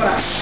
Yes.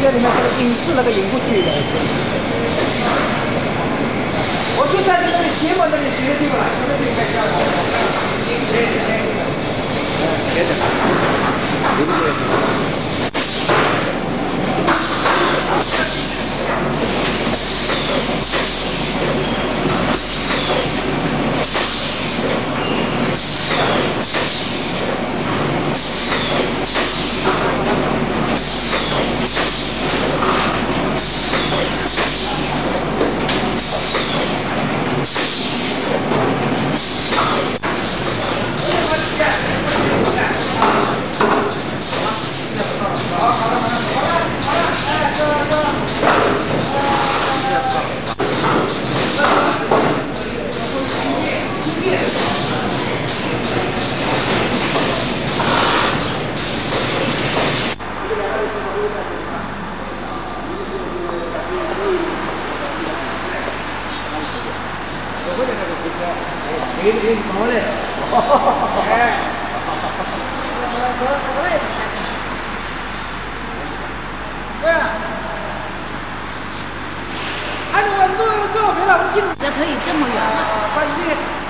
在里面这个影视那个演过去的，我就站在那里斜门那里斜地方了，他们不应该叫。给给你搞嘞，哎，我我我来，对，按照温度最好别老进，这可以这么远吗？把你那个。